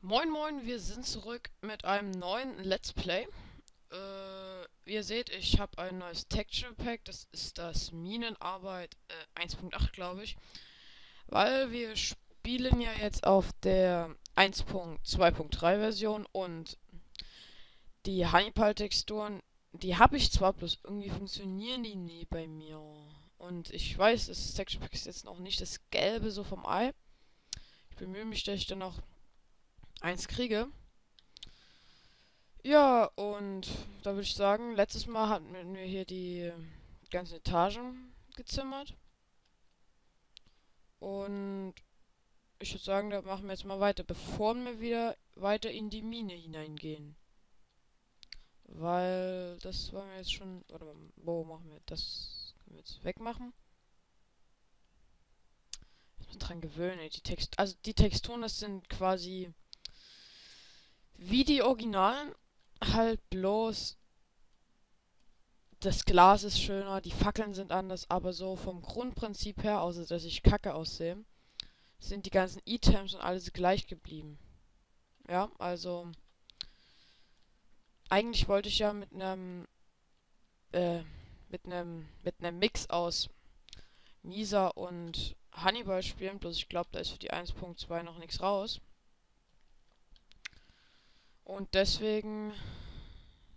Moin Moin, wir sind zurück mit einem neuen Let's Play. Äh, wie ihr seht, ich habe ein neues Texture Pack, das ist das Minenarbeit äh, 1.8, glaube ich. Weil wir spielen ja jetzt auf der 1.2.3 Version und die Honeypal-Texturen, die habe ich zwar, bloß irgendwie funktionieren die nie bei mir. Und ich weiß, das Texture Pack ist jetzt noch nicht das Gelbe so vom Ei. Ich bemühe mich, dass ich dann noch eins kriege. Ja, und da würde ich sagen, letztes Mal hatten wir hier die ganzen Etagen gezimmert. Und ich würde sagen, da machen wir jetzt mal weiter, bevor wir wieder weiter in die Mine hineingehen. Weil das wollen wir jetzt schon. Warte mal, wo machen wir das? Können wir jetzt wegmachen? Muss dran gewöhnen, die Text. Also die Texturen, das sind quasi wie die Originalen, halt bloß das Glas ist schöner, die Fackeln sind anders, aber so vom Grundprinzip her, außer dass ich kacke aussehe, sind die ganzen Items und alles gleich geblieben. Ja, also eigentlich wollte ich ja mit einem äh, mit einem mit einem Mix aus Misa und Hannibal spielen, bloß ich glaube, da ist für die 1.2 noch nichts raus. Und deswegen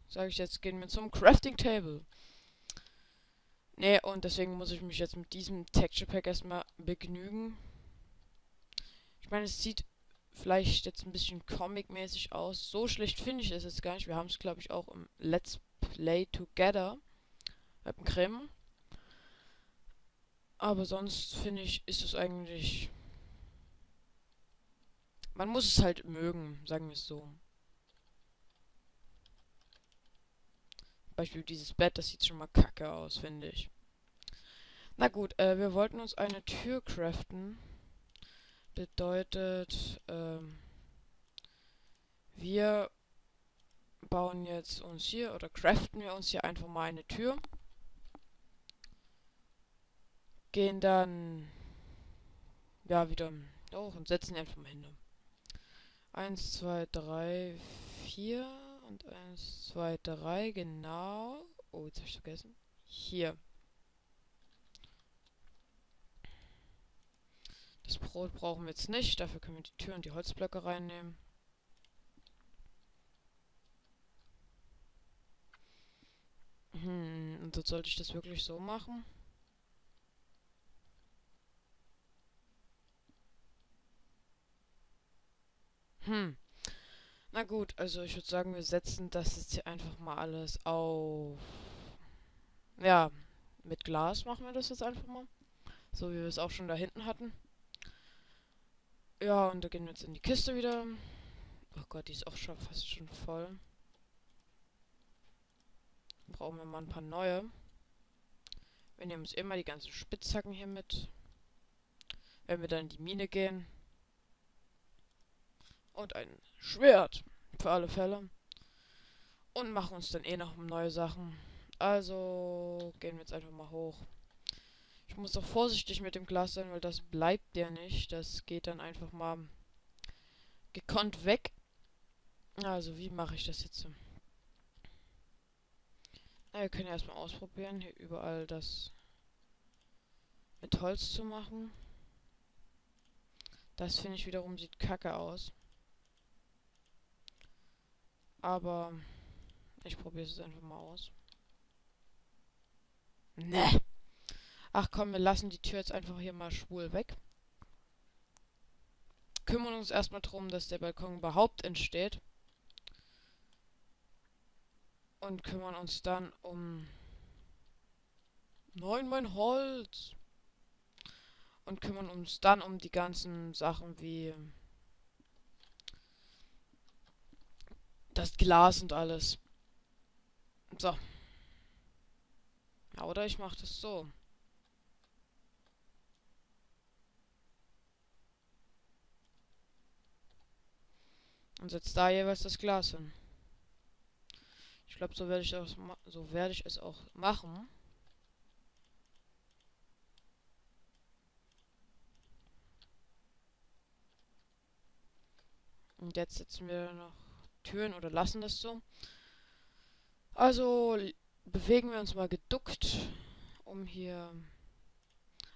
sage ich jetzt, gehen wir zum Crafting Table. Ne, und deswegen muss ich mich jetzt mit diesem Texture Pack erstmal begnügen. Ich meine, es sieht vielleicht jetzt ein bisschen comic-mäßig aus. So schlecht finde ich es jetzt gar nicht. Wir haben es, glaube ich, auch im Let's Play Together mit dem Creme. Aber sonst finde ich, ist es eigentlich. Man muss es halt mögen, sagen wir es so. Beispiel dieses Bett, das sieht schon mal kacke aus, finde ich. Na gut, äh, wir wollten uns eine Tür craften. Bedeutet, ähm, wir bauen jetzt uns hier oder craften wir uns hier einfach mal eine Tür. Gehen dann ja wieder hoch und setzen einfach mal hin. Eins, zwei, drei, vier und 1, 2, 3, genau. Oh, jetzt habe ich vergessen. Hier. Das Brot brauchen wir jetzt nicht. Dafür können wir die Tür und die Holzblöcke reinnehmen. Hm, und jetzt sollte ich das wirklich so machen? Hm. Na gut, also ich würde sagen, wir setzen das jetzt hier einfach mal alles auf. Ja, mit Glas machen wir das jetzt einfach mal. So wie wir es auch schon da hinten hatten. Ja, und da gehen wir jetzt in die Kiste wieder. Oh Gott, die ist auch schon fast schon voll. Brauchen wir mal ein paar neue. Wir nehmen uns immer die ganzen Spitzhacken hier mit. Wenn wir dann in die Mine gehen. Und ein Schwert. Für alle Fälle. Und machen uns dann eh noch neue Sachen. Also gehen wir jetzt einfach mal hoch. Ich muss auch vorsichtig mit dem Glas sein, weil das bleibt ja nicht. Das geht dann einfach mal gekonnt weg. Also, wie mache ich das jetzt? Na, wir können ja erstmal ausprobieren, hier überall das mit Holz zu machen. Das finde ich wiederum sieht kacke aus. Aber ich probiere es einfach mal aus. Ne. Ach komm, wir lassen die Tür jetzt einfach hier mal schwul weg. Kümmern uns erstmal darum, dass der Balkon überhaupt entsteht. Und kümmern uns dann um... Nein, mein Holz! Und kümmern uns dann um die ganzen Sachen wie das Glas und alles. So. Ja, oder ich mache das so. Und setze da jeweils das Glas hin. Ich glaube, so werde ich so werde ich es auch machen. Und jetzt setzen wir noch Türen oder lassen das so. Also bewegen wir uns mal geduckt, um hier...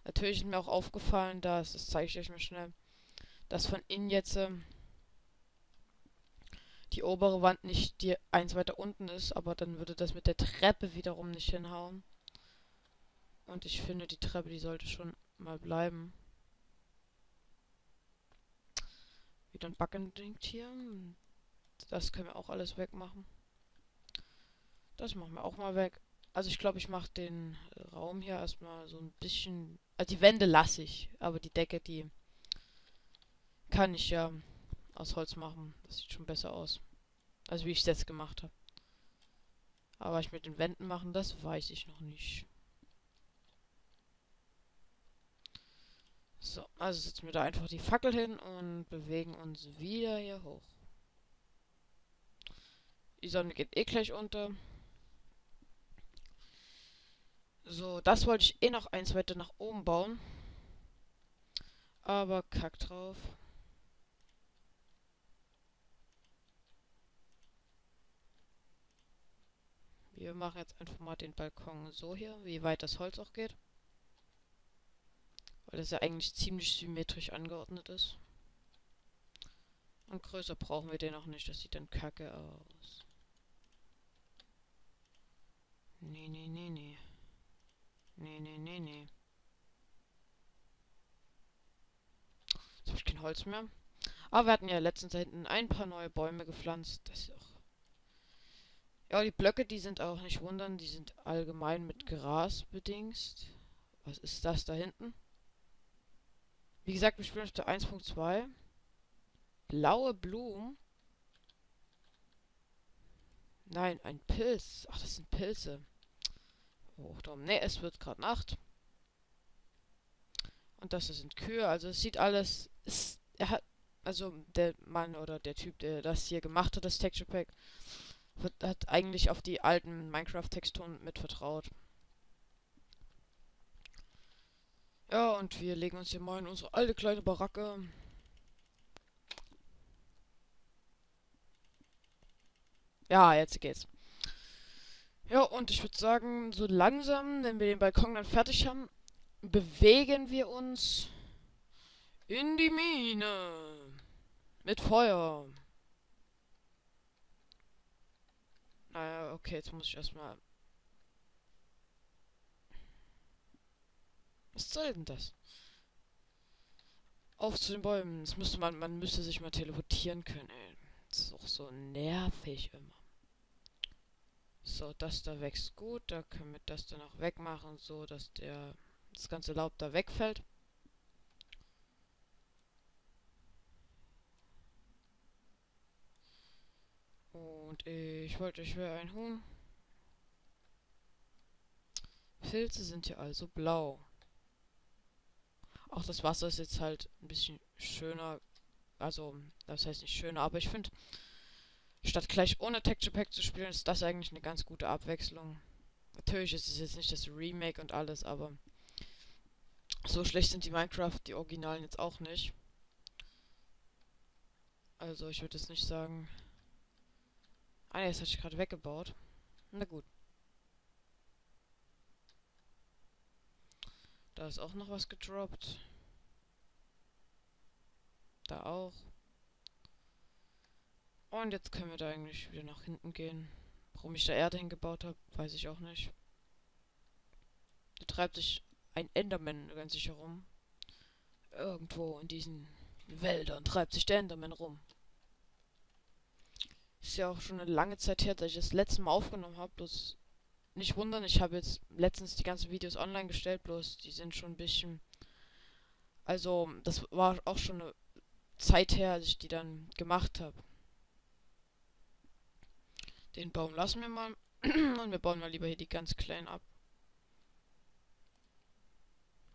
Natürlich ist mir auch aufgefallen, dass, das zeige ich euch mal schnell, dass von innen jetzt äh, die obere Wand nicht die eins weiter unten ist, aber dann würde das mit der Treppe wiederum nicht hinhauen. Und ich finde, die Treppe, die sollte schon mal bleiben. Wieder ein Backending hier. Das können wir auch alles wegmachen. Das machen wir auch mal weg. Also ich glaube, ich mache den Raum hier erstmal so ein bisschen... Also die Wände lasse ich, aber die Decke, die kann ich ja aus Holz machen. Das sieht schon besser aus. Also wie ich es jetzt gemacht habe. Aber ich mit den Wänden machen, das weiß ich noch nicht. So, also setzen wir da einfach die Fackel hin und bewegen uns wieder hier hoch. Die Sonne geht eh gleich unter. So, das wollte ich eh noch eins weiter nach oben bauen. Aber kack drauf. Wir machen jetzt einfach mal den Balkon so hier, wie weit das Holz auch geht. Weil das ja eigentlich ziemlich symmetrisch angeordnet ist. Und größer brauchen wir den auch nicht, das sieht dann kacke aus. Nee, nee, nee, nee. Nee, nee, nee, nee. Jetzt habe ich kein Holz mehr. Aber wir hatten ja letztens hinten ein paar neue Bäume gepflanzt. Das ist auch. Ja, die Blöcke, die sind auch nicht wundern. Die sind allgemein mit Gras bedingst. Was ist das da hinten? Wie gesagt, wir spielen auf der 1.2. Blaue Blumen. Nein, ein Pilz. Ach, das sind Pilze. Hochdom. Ne, es wird gerade Nacht. Und das sind Kühe. Also es sieht alles. Es, er hat. Also der Mann oder der Typ, der das hier gemacht hat, das Texture Pack, wird, hat eigentlich auf die alten Minecraft-Texturen mit vertraut. Ja, und wir legen uns hier mal in unsere alte kleine Baracke. Ja, jetzt geht's. Ja, und ich würde sagen, so langsam, wenn wir den Balkon dann fertig haben, bewegen wir uns in die Mine. Mit Feuer. Naja, okay, jetzt muss ich erstmal... Was soll denn das? Auf zu den Bäumen. Das müsste man, man müsste sich mal teleportieren können, ey. Das ist auch so nervig immer. So, das da wächst gut. Da können wir das dann auch wegmachen, so dass der das ganze Laub da wegfällt. Und ich wollte, ich wäre ein Huhn. Pilze sind hier also blau. Auch das Wasser ist jetzt halt ein bisschen schöner. Also, das heißt nicht schöner, aber ich finde, Statt gleich ohne Texture Pack zu spielen, ist das eigentlich eine ganz gute Abwechslung. Natürlich ist es jetzt nicht das Remake und alles, aber so schlecht sind die Minecraft, die Originalen jetzt auch nicht. Also ich würde jetzt nicht sagen... Ah ne, das hatte ich gerade weggebaut. Na gut. Da ist auch noch was gedroppt. Da auch. Und jetzt können wir da eigentlich wieder nach hinten gehen. Warum ich da Erde hingebaut habe, weiß ich auch nicht. Da treibt sich ein Enderman ganz sicher rum. Irgendwo in diesen Wäldern treibt sich der Enderman rum. Ist ja auch schon eine lange Zeit her, dass ich das letzte Mal aufgenommen habe. Bloß nicht wundern, ich habe jetzt letztens die ganzen Videos online gestellt, bloß die sind schon ein bisschen... Also, das war auch schon eine Zeit her, als ich die dann gemacht habe. Den Baum lassen wir mal. Und wir bauen mal lieber hier die ganz kleinen ab.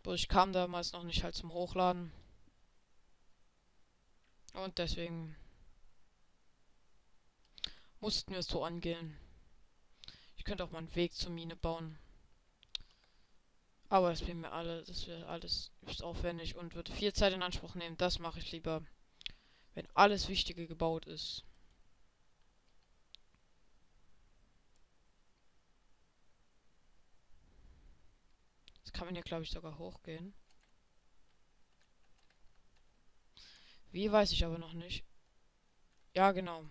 Wo ich kam damals noch nicht halt zum Hochladen. Und deswegen mussten wir es so angehen. Ich könnte auch mal einen Weg zur Mine bauen. Aber das wäre mir alle, das wäre alles nicht aufwendig und würde viel Zeit in Anspruch nehmen. Das mache ich lieber, Wenn alles Wichtige gebaut ist. Jetzt kann man hier, glaube ich, sogar hochgehen. Wie, weiß ich aber noch nicht. Ja, genau.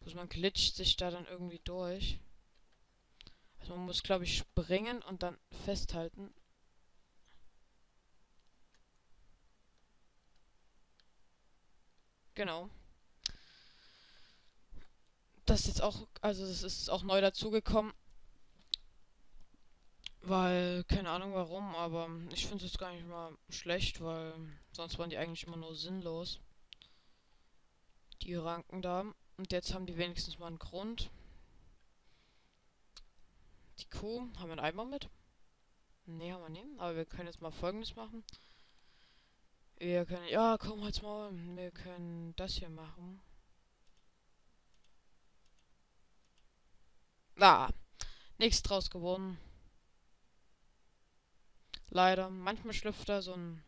Also man glitscht sich da dann irgendwie durch. Also man muss, glaube ich, springen und dann festhalten. Genau. Das ist jetzt auch, also das ist auch neu dazugekommen. Weil, keine Ahnung warum, aber ich finde es gar nicht mal schlecht, weil sonst waren die eigentlich immer nur sinnlos. Die Ranken da. Und jetzt haben die wenigstens mal einen Grund. Die Kuh, haben wir einen Eimer mit? Ne, haben wir nicht. Aber wir können jetzt mal folgendes machen. Wir können, ja, komm, halt's mal. Wir können das hier machen. Ah, nichts draus geworden. Leider. Manchmal schlüpft da so ein,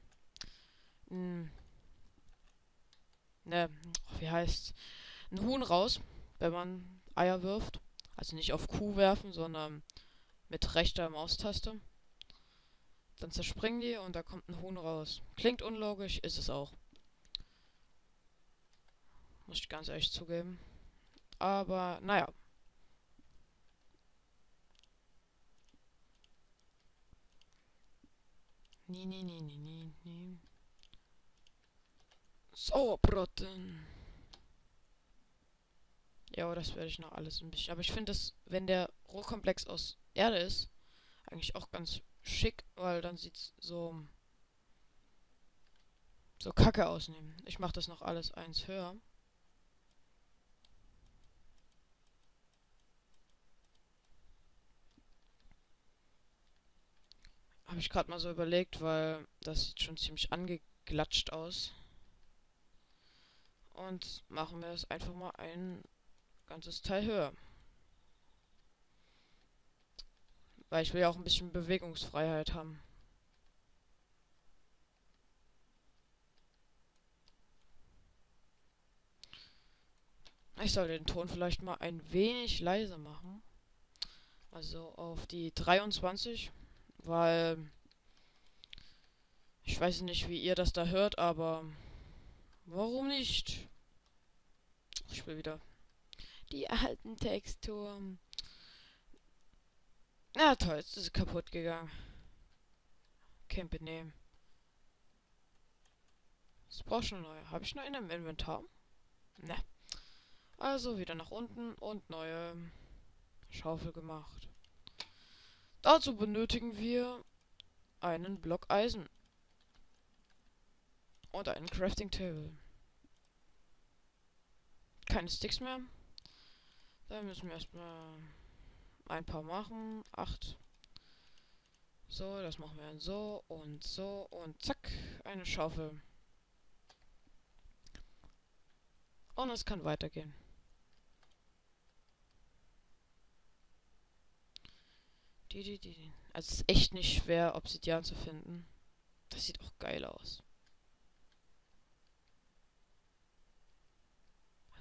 ein ne, wie heißt ein Huhn raus, wenn man Eier wirft. Also nicht auf Kuh werfen, sondern mit rechter Maustaste. Dann zerspringen die und da kommt ein Huhn raus. Klingt unlogisch, ist es auch. Muss ich ganz ehrlich zugeben. Aber, naja. Nee, nee, nee, nee, nee, nee. Sauerbraten. Ja, das werde ich noch alles ein bisschen. Aber ich finde das, wenn der Rohkomplex aus Erde ist, eigentlich auch ganz schick, weil dann sieht es so so kacke ausnehmen. Ich mache das noch alles eins höher. Habe ich gerade mal so überlegt, weil das sieht schon ziemlich angeglatscht aus. Und machen wir es einfach mal ein ganzes Teil höher. Weil ich will ja auch ein bisschen Bewegungsfreiheit haben. Ich soll den Ton vielleicht mal ein wenig leiser machen. Also auf die 23, weil ich weiß nicht, wie ihr das da hört, aber warum nicht? Ich will wieder die alten Texturen. Na toll, jetzt ist es kaputt gegangen. Kein Benehmen. Es braucht schon neue. Habe ich noch in einem Inventar? Ne. Also wieder nach unten und neue Schaufel gemacht. Dazu benötigen wir einen Block Eisen. Und einen Crafting Table. Keine Sticks mehr. Dann müssen wir erstmal ein paar machen. Acht. So, das machen wir dann so und so und zack, eine Schaufel. Und es kann weitergehen. Die, die, die. Also es ist echt nicht schwer, Obsidian zu finden. Das sieht auch geil aus.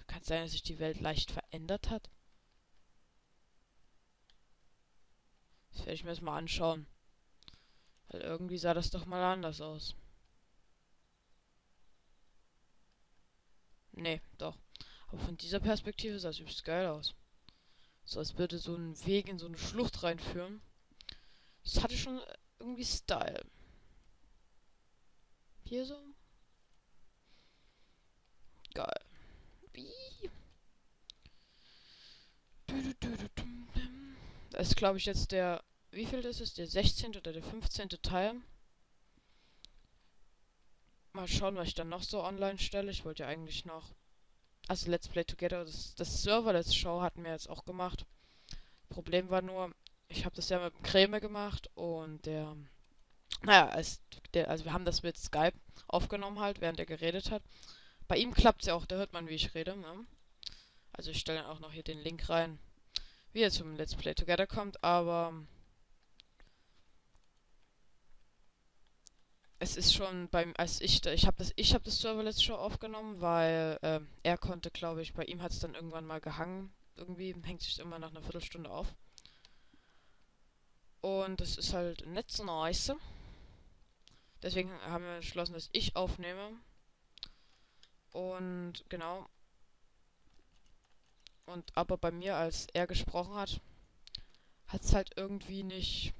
Kann sein, dass sich die Welt leicht verändert hat? Das werde ich mir jetzt mal anschauen. Weil irgendwie sah das doch mal anders aus. Nee, doch. Aber von dieser Perspektive sah es übelst geil aus. So als würde so ein Weg in so eine Schlucht reinführen. Das hatte schon irgendwie Style. Hier so. Geil. Wie? Das ist, glaube ich, jetzt der. Wie viel das ist? Der 16. oder der 15. Teil. Mal schauen, was ich dann noch so online stelle. Ich wollte ja eigentlich noch. Also Let's Play Together. Das, das Server Let's Show hatten wir jetzt auch gemacht. Problem war nur, ich habe das ja mit Creme gemacht und der. Naja, als der, also wir haben das mit Skype aufgenommen halt, während er geredet hat. Bei ihm klappt es ja auch, da hört man, wie ich rede. Ne? Also ich stelle auch noch hier den Link rein wie er zum Let's Play Together kommt, aber es ist schon beim, als ich ich habe das, ich habe das Server letztes Show aufgenommen, weil äh, er konnte, glaube ich, bei ihm hat es dann irgendwann mal gehangen. Irgendwie hängt sich immer nach einer Viertelstunde auf. Und das ist halt nicht so nice. Deswegen haben wir entschlossen, dass ich aufnehme. Und genau. Und aber bei mir, als er gesprochen hat, hat es halt irgendwie nicht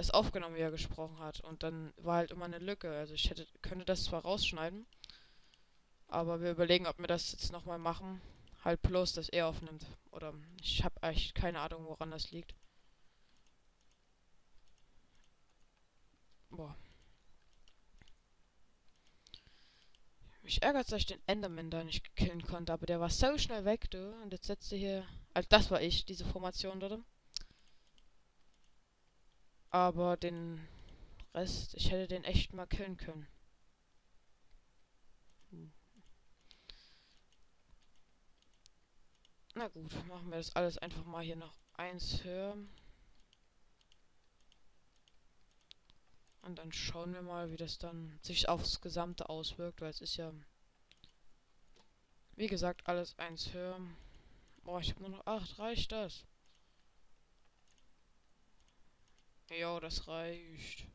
das aufgenommen, wie er gesprochen hat. Und dann war halt immer eine Lücke. Also ich hätte, könnte das zwar rausschneiden, aber wir überlegen, ob wir das jetzt nochmal machen. Halt bloß, dass er aufnimmt. Oder ich habe echt keine Ahnung, woran das liegt. Boah. Mich ärgert, dass ich den Enderman da nicht killen konnte, aber der war so schnell weg, du. Und jetzt setzt er hier. Also das war ich, diese Formation dort. Aber den Rest, ich hätte den echt mal killen können. Hm. Na gut, machen wir das alles einfach mal hier noch eins höher. Und dann schauen wir mal, wie das dann sich aufs Gesamte auswirkt, weil es ist ja, wie gesagt, alles eins höher. Boah, ich habe nur noch acht, reicht das? Ja, das reicht.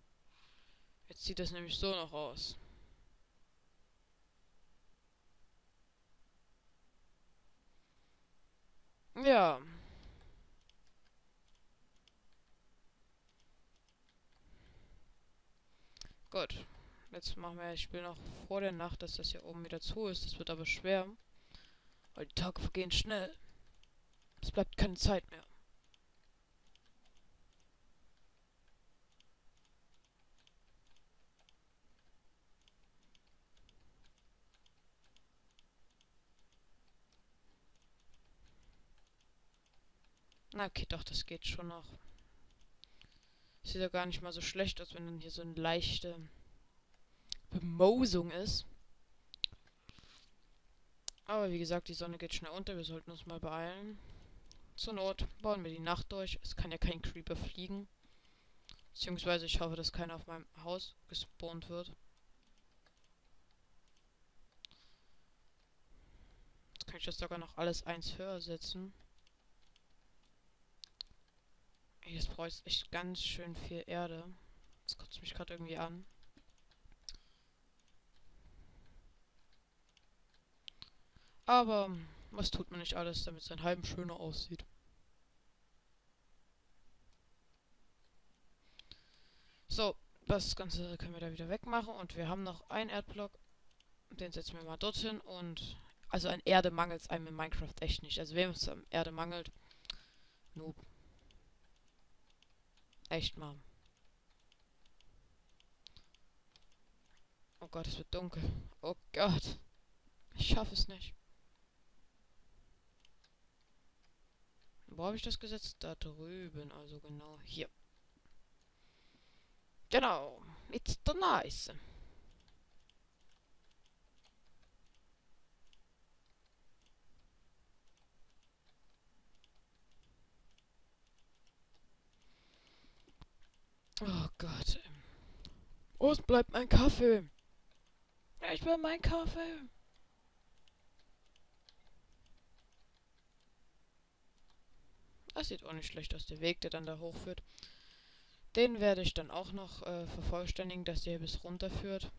Jetzt sieht das nämlich so noch aus. Ja. Gut. Jetzt machen wir, ich spiele noch vor der Nacht, dass das hier oben wieder zu ist. Das wird aber schwer. Weil die Tage vergehen schnell. Es bleibt keine Zeit mehr. Na okay, doch, das geht schon noch. Sieht ja gar nicht mal so schlecht aus, wenn dann hier so eine leichte Bemosung ist. Aber wie gesagt, die Sonne geht schnell unter. Wir sollten uns mal beeilen. Zur Not bauen wir die Nacht durch. Es kann ja kein Creeper fliegen. Beziehungsweise ich hoffe, dass keiner auf meinem Haus gespawnt wird. Jetzt kann ich das sogar noch alles eins höher setzen. Jetzt brauche ich echt ganz schön viel Erde. Das kotzt mich gerade irgendwie an. Aber was tut man nicht alles, damit sein Heim schöner aussieht? So, das Ganze können wir da wieder wegmachen und wir haben noch einen Erdblock. Den setzen wir mal dorthin und also an Erde mangelt es einem in Minecraft echt nicht. Also wem es an Erde mangelt, Noob. Echt mal. Oh Gott, es wird dunkel. Oh Gott. Ich schaffe es nicht. Wo habe ich das gesetzt? Da drüben, also genau hier. Genau. It's the nice. Oh Gott. Wo bleibt mein Kaffee? Ich will meinen Kaffee. Das sieht auch nicht schlecht aus, der Weg, der dann da hochführt. Den werde ich dann auch noch äh, vervollständigen, dass der bis runter führt.